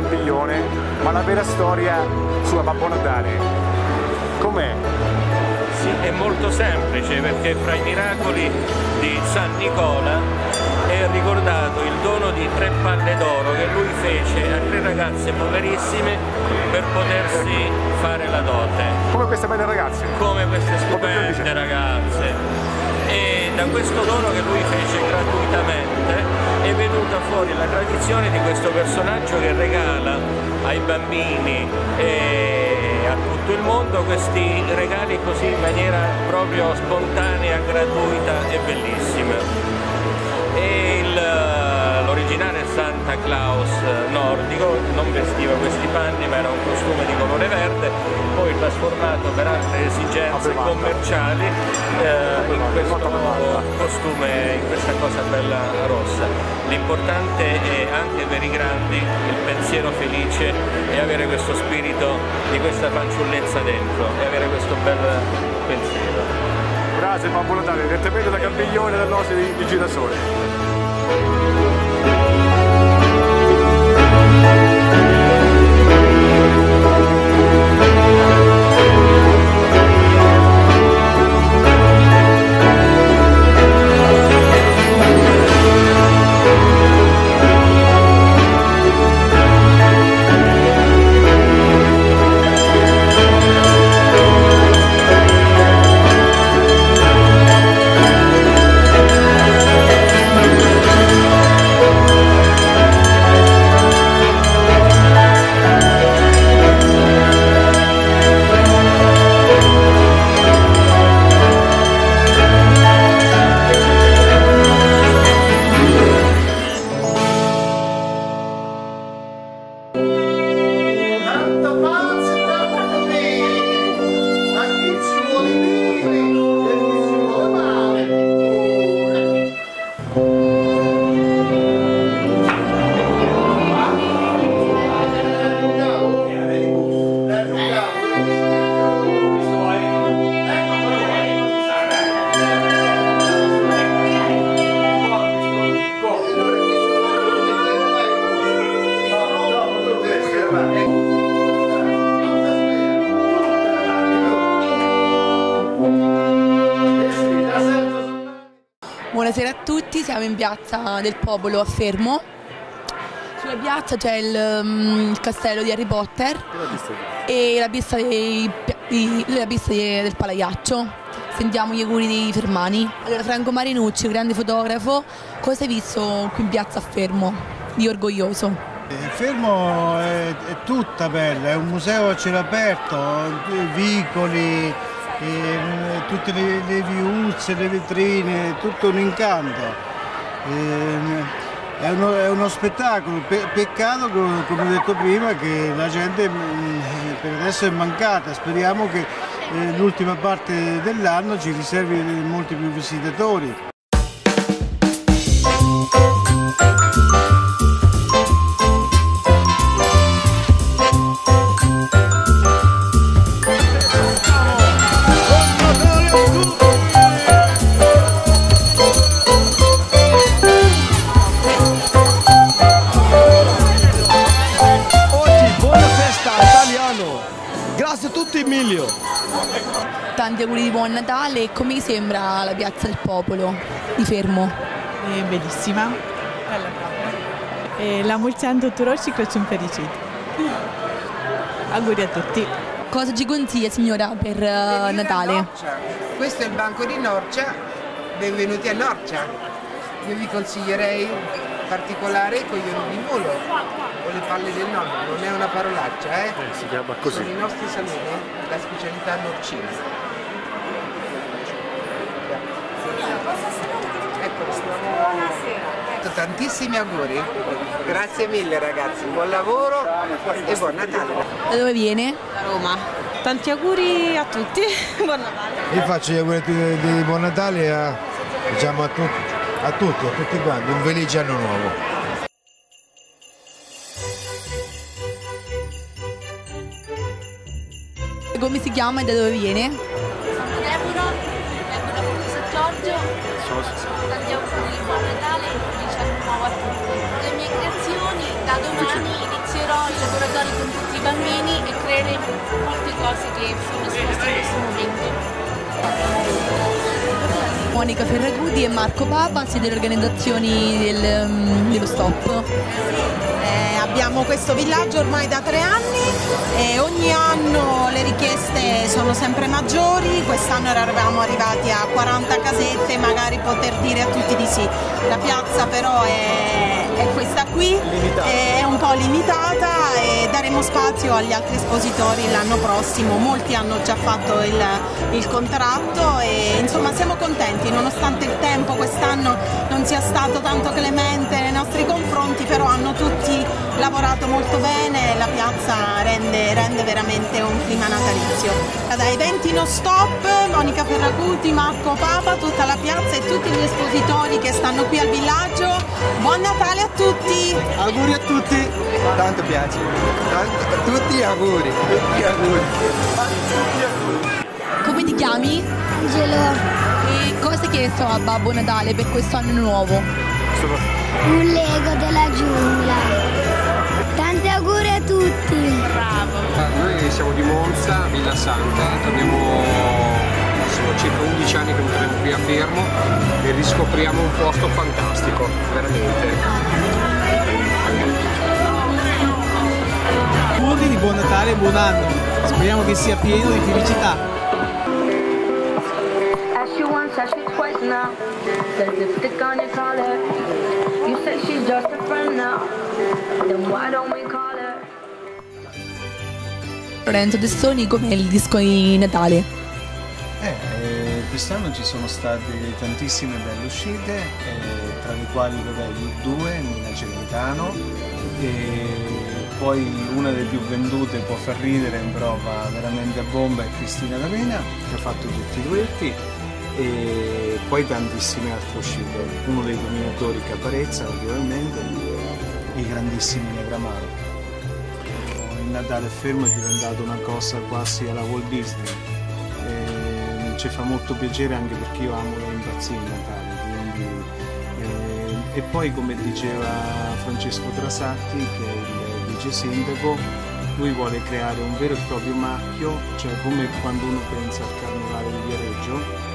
Campiglione, ma la vera storia sulla Babbo Natale. Com'è? Sì, è molto semplice perché fra i miracoli di San Nicola è ricordato il dono di tre palle d'oro che lui fece a tre ragazze poverissime per potersi fare la dote. Come queste belle ragazze? Come queste stupende ragazze. E da questo dono che lui fece gratuitamente è venuta fuori la tradizione di questo personaggio che regala ai bambini e a tutto il mondo questi regali così in maniera proprio spontanea, gratuita e bellissima. E il- L'originale Santa Claus nordico non vestiva questi panni ma era un costume di colore verde, trasformato per altre esigenze commerciali eh, in questo costume, in questa cosa bella rossa. L'importante è anche per i grandi il pensiero felice e avere questo spirito di questa fanciullezza dentro e avere questo bel pensiero. Grazie Babbo Natale, direttamente da Campiglione dell'Oasi di, di Girasole. Tutti, siamo in piazza del Popolo a Fermo. Sulla piazza c'è il, mm, il castello di Harry Potter e la pista, dei- di- la pista di- del Palaiaccio. Sentiamo gli auguri dei fermani. Allora, Franco Marinucci, grande fotografo, cosa hai visto qui in piazza a Fermo di orgoglioso? Il fermo è, è tutta bella, è un museo a cielo aperto, vicoli, ehm, tutte le, le viuzze, le vetrine, tutto un incanto. Ehm, È uno, è uno spettacolo, pe- peccato co- come ho detto prima che la gente mm, per adesso è mancata, speriamo che eh, l'ultima parte dell'anno ci riservi molti più visitatori. Tanti auguri di buon Natale e come vi sembra la piazza del Popolo di Fermo? È bellissima. Bella proprio. E la mulțean tuturor și Crăciun fericit. Auguri a tutti. Cosa ci consiglia signora per eh, Natale? Questo è il banco di Norcia, benvenuti a Norcia. Io vi consiglierei in particolare i coglioni di volo o le palle del nonno, non è una parolaccia, eh? Si chiama Sono così. i nostri salumi, la specialità norcina. Tantissimi auguri. Grazie mille ragazzi, buon lavoro e buon Natale. Da dove viene? Roma. Tanti auguri a tutti, buon Natale. Io faccio gli auguri di, di buon Natale a, diciamo, a, tutti, a tutti, a tutti quanti, un felice anno nuovo. Come si chiama e da dove viene? Sono Deborah, vengo da Porto San Giorgio. Tanti auguri di buon Natale nuovo a tutti. Le mie creazioni da domani inizierò i laboratori con tutti i bambini e creeremo molte cose che sono esposte in questo momento. Monica Ferraguti e Marco Papa, siete le organizzazioni del, mm, dello stop. Eh, abbiamo questo villaggio ormai da tre anni e ogni anno le richieste sono sempre maggiori, quest'anno eravamo arrivati a 40 casette, magari poter dire a tutti di sì. La piazza però è, è questa qui, è un po' limitata e daremo spazio agli altri espositori l'anno prossimo, molti hanno già fatto il, il contratto e insomma siamo contenti, nonostante il tempo quest'anno non sia stato tanto clemente nei nostri confronti, però hanno tutti lavorato molto bene, la piazza rende, rende veramente un clima natalizio. Da eventi no stop, Monica Ferracuti, Marco Papa, tutta la piazza e tutti gli espositori che stanno qui al villaggio, buon Natale a tutti! Auguri a tutti! Tanto piace. Tanto, tutti auguri, tutti auguri. Come ti chiami? Angelo. E cosa hai chiesto a Babbo Natale per questo anno nuovo? Un Lego della giungla. Tanti auguri a tutti. Noi siamo di Monza, Villa Santa, abbiamo sono circa 11 anni che non torniamo qui a Fermo e riscopriamo un posto fantastico, veramente. Auguri di buon Natale e buon anno. Speriamo che sia pieno di felicità. You once, ask you twice now. Does lipstick on your collar? You say she's just a friend now. Then why don't we call her? Lorenzo Testoni, com'è il disco di Natale? Eh, eh, quest'anno ci sono state tantissime belle uscite, eh, tra le quali vabbè, Loop 2, Nina Celentano, e poi una delle più vendute può far ridere, però va veramente a bomba, è Cristina D'Avena, che ha fatto tutti i duetti, e poi tantissime altre uscite. Uno dei dominatori Caparezza, ovviamente, e i grandissimi Negramaro. Il Natale fermo è diventato una cosa quasi alla Walt Disney. E ci fa molto piacere anche perché io amo da impazzire il Natale. quindi, eh, e poi come diceva Francesco Trasatti, che è il vice sindaco, lui vuole creare un vero e proprio marchio, cioè come quando uno pensa al carnevale di Viareggio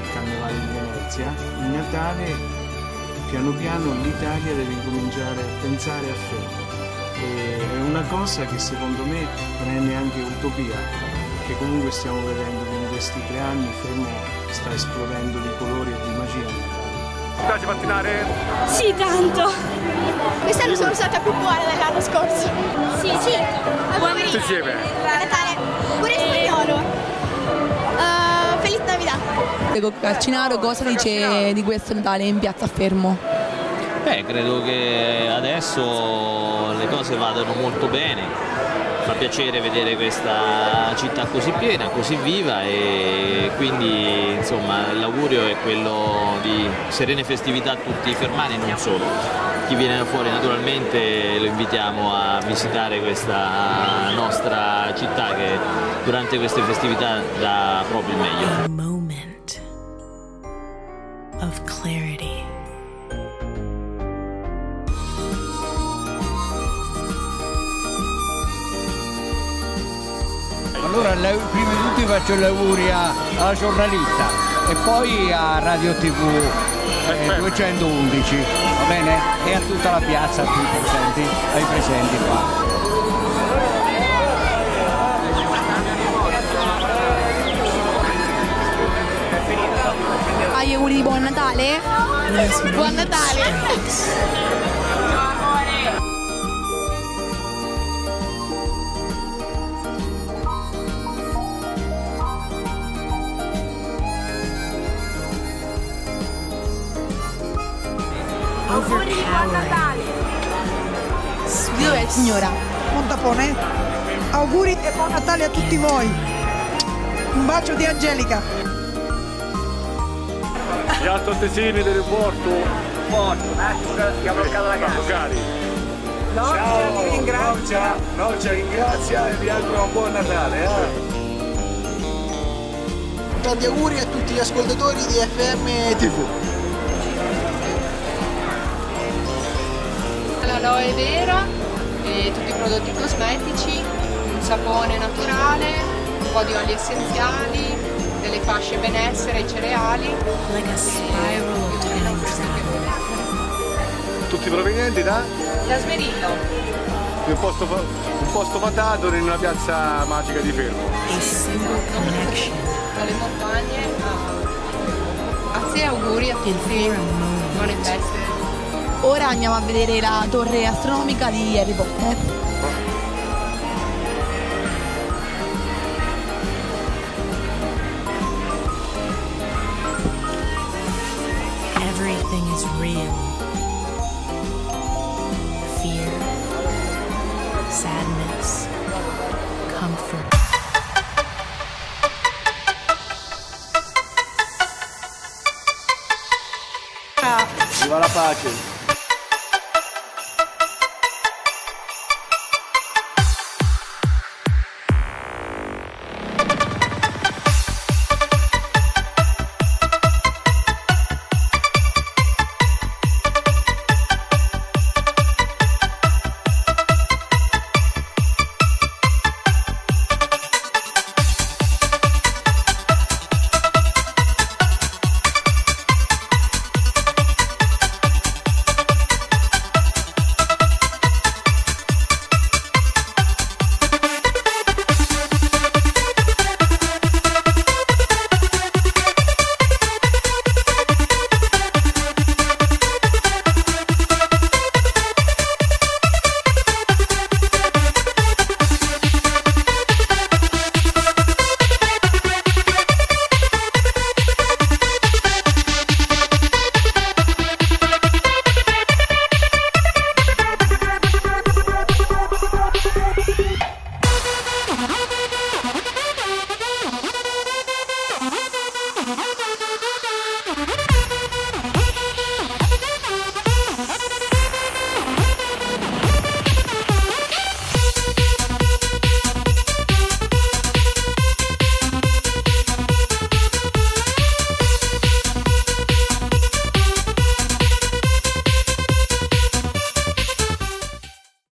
il carnevale di Venezia, il Natale piano piano l'Italia deve cominciare a pensare a fermo. E è una cosa che secondo me non è neanche utopia, perché comunque stiamo vedendo che in questi tre anni Fermo sta esplodendo di colori e di magia. Ti piace pattinare? Sì, tanto. Quest'anno sono stata più buona dell'anno scorso. Sì, sì. Tutti insieme. Buon Natale. Diego Calcinaro, cosa dice di questo Natale in piazza Fermo? Beh, credo che adesso le cose vadano molto bene, fa piacere vedere questa città così piena, così viva e quindi insomma l'augurio è quello di serene festività a tutti i fermani e non solo. Chi viene da fuori naturalmente lo invitiamo a visitare questa nostra città che durante queste festività dà proprio il meglio. Of clarity. Allora la- prima di tutto faccio gli auguri alla giornalista e poi a Radio TV eh, 211, va bene? E a tutta la piazza, a tutti presenti, ai presenti qua. Hai auguri di buon Natale? Buon Natale. Auguri di buon Natale. Dov'è signora? Montapone. Auguri e buon Natale a tutti voi. Un bacio di Angelica. Gli altoatesini dell'aeroporto. Porto, ti ha bloccato la casa. Ciao, vi ringrazia, Norcia ringrazia e vi auguro un buon Natale. Eh? Tanti auguri a tutti gli ascoltatori di FM TV. Allora, è vera, e tutti i prodotti cosmetici, un sapone naturale, un po' di oli essenziali, delle fasce benessere e cereali. Like travel. Tutti provenienti da Da Smerillo, un posto, un posto fatato in una piazza magica di Fermo. A single connection. dalle montagne, a... grazie e auguri a tutti, buone feste. Ora andiamo a vedere la torre astronomica di Harry Potter. Is real. Fear, sadness, comfort. Viva la pace!